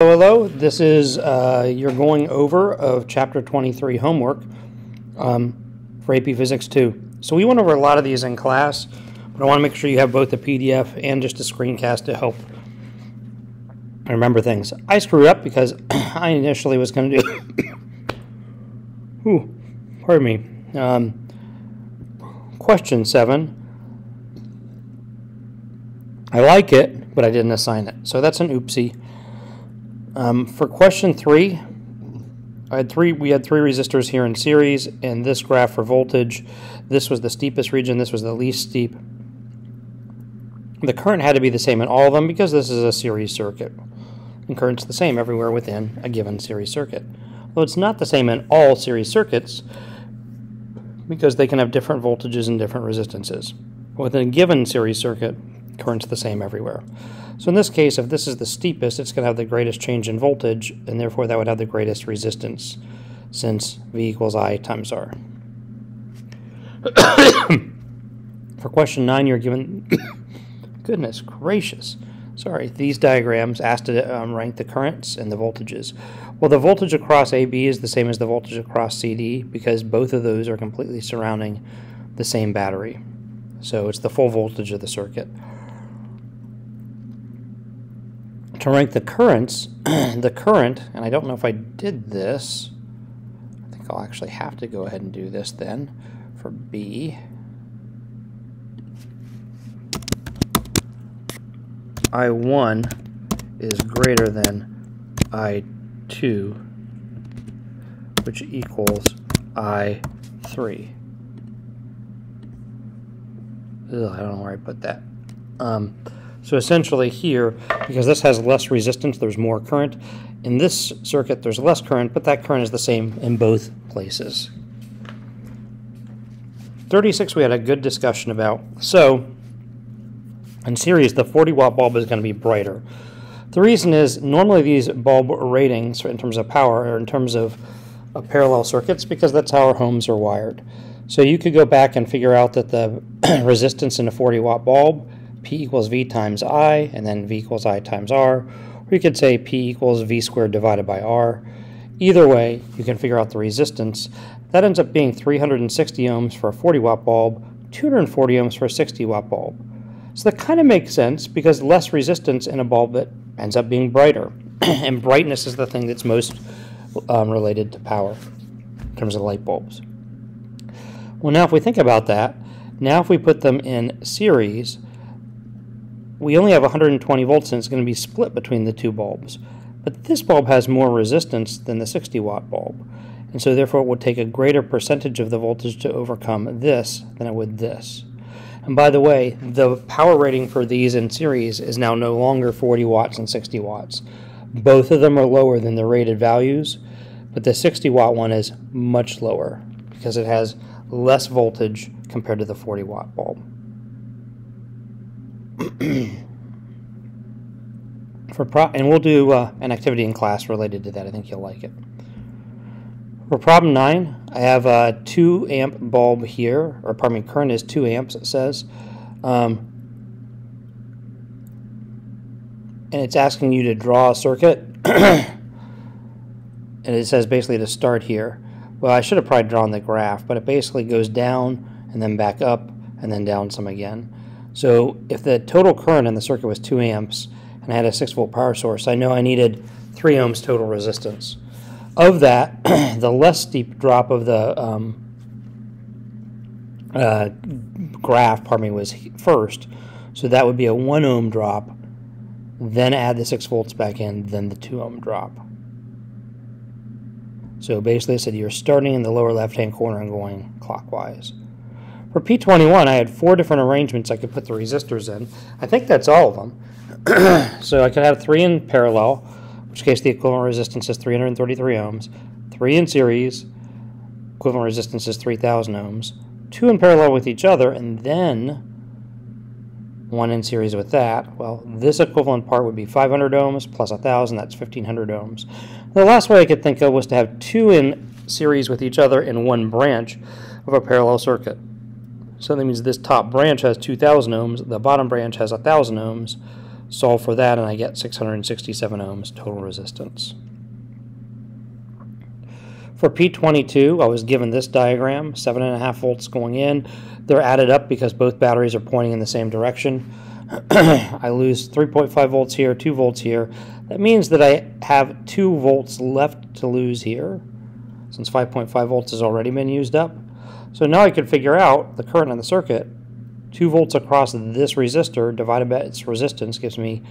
Hello, this is uh, your going over of Chapter 23 homework um, for AP Physics 2. So we went over a lot of these in class, but I want to make sure you have both the PDF and just a screencast to help remember things. I screwed up because I initially was going to do... Ooh, pardon me. Um, question 7. I like it, but I didn't assign it. So that's an oopsie. Um, for question three, I had three. We had three resistors here in series, and this graph for voltage. This was the steepest region. This was the least steep. The current had to be the same in all of them because this is a series circuit. And current's the same everywhere within a given series circuit. Though it's not the same in all series circuits because they can have different voltages and different resistances. Within a given series circuit, current's the same everywhere. So in this case, if this is the steepest, it's going to have the greatest change in voltage, and therefore that would have the greatest resistance, since V equals I times R. For question 9, you're given... goodness gracious. Sorry, these diagrams asked to um, rank the currents and the voltages. Well, the voltage across AB is the same as the voltage across CD because both of those are completely surrounding the same battery. So it's the full voltage of the circuit. To rank the currents, the current, and I don't know if I did this, I think I'll actually have to go ahead and do this then for B. I1 is greater than I2, which equals I3. Ugh, I don't know where I put that. Um, so essentially here, because this has less resistance, there's more current. In this circuit, there's less current, but that current is the same in both places. 36 we had a good discussion about. So, in series, the 40 watt bulb is going to be brighter. The reason is normally these bulb ratings in terms of power are in terms of, of parallel circuits because that's how our homes are wired. So you could go back and figure out that the resistance in a 40 watt bulb P equals V times I, and then V equals I times R. Or you could say P equals V squared divided by R. Either way, you can figure out the resistance. That ends up being 360 ohms for a 40 watt bulb, 240 ohms for a 60 watt bulb. So that kind of makes sense because less resistance in a bulb that ends up being brighter. and brightness is the thing that's most um, related to power in terms of light bulbs. Well, now if we think about that, now if we put them in series, we only have 120 volts and it's going to be split between the two bulbs. But this bulb has more resistance than the 60 watt bulb. And so therefore it would take a greater percentage of the voltage to overcome this than it would this. And by the way, the power rating for these in series is now no longer 40 watts and 60 watts. Both of them are lower than the rated values, but the 60 watt one is much lower because it has less voltage compared to the 40 watt bulb. for pro and we'll do uh, an activity in class related to that. I think you'll like it. For problem 9, I have a 2 amp bulb here, or pardon me, current is 2 amps, it says. Um, and it's asking you to draw a circuit. and it says basically to start here. Well, I should have probably drawn the graph, but it basically goes down and then back up and then down some again. So if the total current in the circuit was 2 amps and I had a 6 volt power source, I know I needed 3 ohms total resistance. Of that, the less steep drop of the um, uh, graph, pardon me, was first. So that would be a 1 ohm drop, then add the 6 volts back in, then the 2 ohm drop. So basically I said you're starting in the lower left hand corner and going clockwise. For P21, I had four different arrangements I could put the resistors in. I think that's all of them. so I could have three in parallel, which case the equivalent resistance is 333 ohms, three in series, equivalent resistance is 3,000 ohms, two in parallel with each other, and then one in series with that. Well, this equivalent part would be 500 ohms plus 1,000, that's 1,500 ohms. The last way I could think of was to have two in series with each other in one branch of a parallel circuit. So that means this top branch has 2,000 ohms, the bottom branch has 1,000 ohms. Solve for that and I get 667 ohms total resistance. For P22, I was given this diagram, 7.5 volts going in. They're added up because both batteries are pointing in the same direction. I lose 3.5 volts here, 2 volts here. That means that I have 2 volts left to lose here, since 5.5 volts has already been used up. So now I can figure out the current in the circuit. 2 volts across this resistor divided by its resistance gives me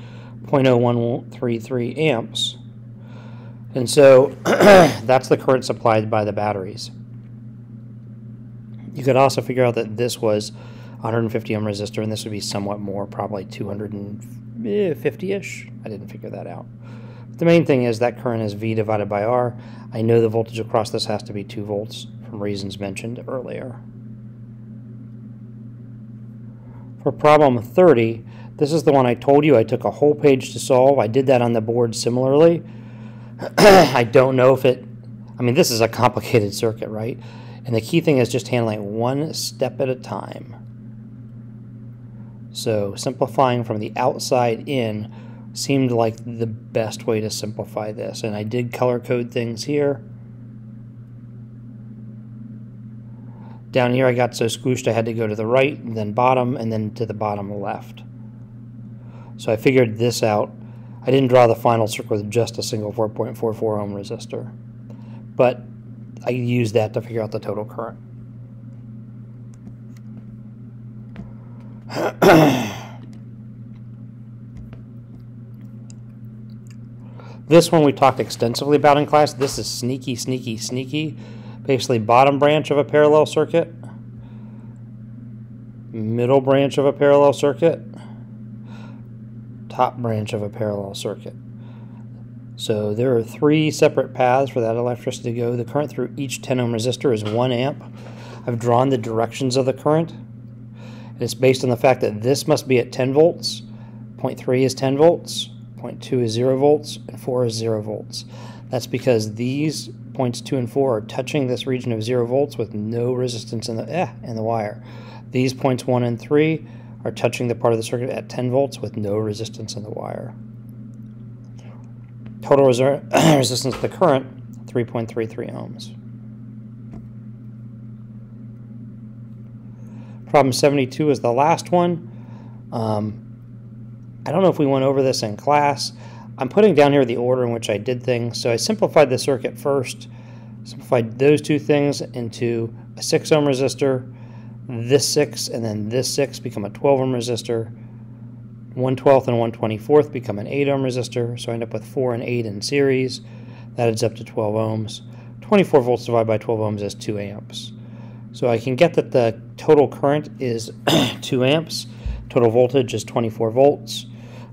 0.0133 amps. And so that's the current supplied by the batteries. You could also figure out that this was 150 ohm resistor, and this would be somewhat more, probably 250-ish. I didn't figure that out. But the main thing is that current is V divided by R. I know the voltage across this has to be 2 volts from reasons mentioned earlier. For problem 30, this is the one I told you I took a whole page to solve. I did that on the board similarly. I don't know if it, I mean, this is a complicated circuit, right? And the key thing is just handling one step at a time. So simplifying from the outside in seemed like the best way to simplify this. And I did color code things here. Down here I got so squished I had to go to the right, and then bottom, and then to the bottom left. So I figured this out. I didn't draw the final circuit with just a single 4.44 ohm resistor. But I used that to figure out the total current. this one we talked extensively about in class. This is sneaky, sneaky, sneaky. Basically bottom branch of a parallel circuit, middle branch of a parallel circuit, top branch of a parallel circuit. So there are three separate paths for that electricity to go. The current through each 10 ohm resistor is 1 amp. I've drawn the directions of the current. It's based on the fact that this must be at 10 volts, 0.3 is 10 volts, 0.2 is 0 volts, and 4 is 0 volts. That's because these points 2 and 4 are touching this region of 0 volts with no resistance in the, eh, in the wire. These points 1 and 3 are touching the part of the circuit at 10 volts with no resistance in the wire. Total resistance of the current, 3.33 ohms. Problem 72 is the last one. Um, I don't know if we went over this in class. I'm putting down here the order in which I did things. So I simplified the circuit first, simplified those two things into a 6 ohm resistor, this 6, and then this 6 become a 12 ohm resistor, 1 12th and 1 24th become an 8 ohm resistor, so I end up with 4 and 8 in series. That adds up to 12 ohms. 24 volts divided by 12 ohms is 2 amps. So I can get that the total current is 2 amps, total voltage is 24 volts.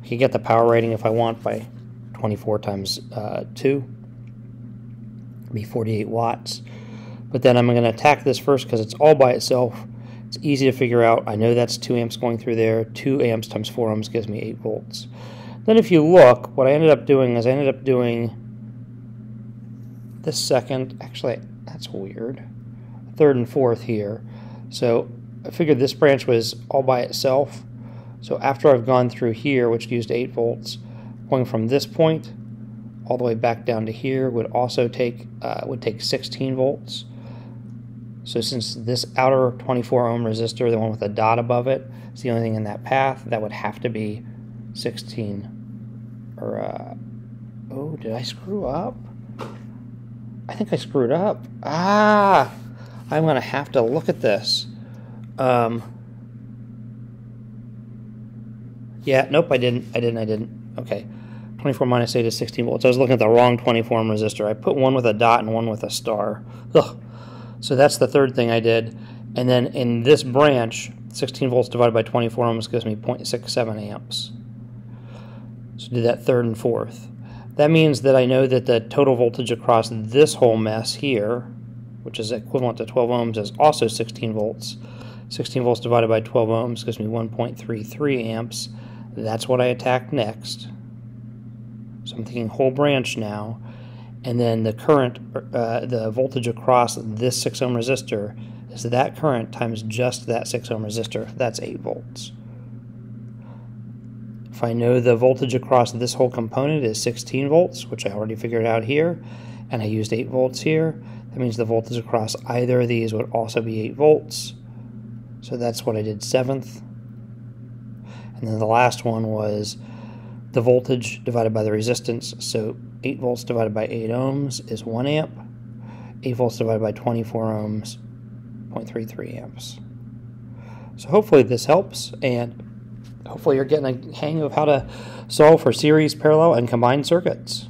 I can get the power rating if I want by 24 times uh, 2, be 48 watts. But then I'm going to attack this first because it's all by itself. It's easy to figure out. I know that's 2 amps going through there. 2 amps times 4 ohms gives me 8 volts. Then if you look, what I ended up doing is I ended up doing this second. Actually, that's weird. Third and fourth here. So I figured this branch was all by itself. So after I've gone through here, which used 8 volts, going from this point all the way back down to here would also take uh, would take 16 volts. So since this outer 24 ohm resistor, the one with a dot above it, is the only thing in that path, that would have to be 16. Or, uh, oh, did I screw up? I think I screwed up. Ah, I'm going to have to look at this. Um, yeah, nope, I didn't. I didn't. I didn't. Okay. 24 minus 8 is 16 volts. I was looking at the wrong 24 ohm resistor. I put one with a dot and one with a star. Ugh. So that's the third thing I did. And then in this branch, 16 volts divided by 24 ohms gives me 0.67 amps. So do that third and fourth. That means that I know that the total voltage across this whole mess here, which is equivalent to 12 ohms, is also 16 volts. 16 volts divided by 12 ohms gives me 1.33 amps. That's what I attack next. So I'm thinking whole branch now and then the current, uh, the voltage across this 6 ohm resistor is that current times just that 6 ohm resistor. That's 8 volts. If I know the voltage across this whole component is 16 volts, which I already figured out here, and I used 8 volts here, that means the voltage across either of these would also be 8 volts. So that's what I did seventh. And then the last one was the voltage divided by the resistance. So 8 volts divided by 8 ohms is 1 amp. 8 volts divided by 24 ohms, 0.33 amps. So hopefully this helps, and hopefully you're getting a hang of how to solve for series, parallel, and combined circuits.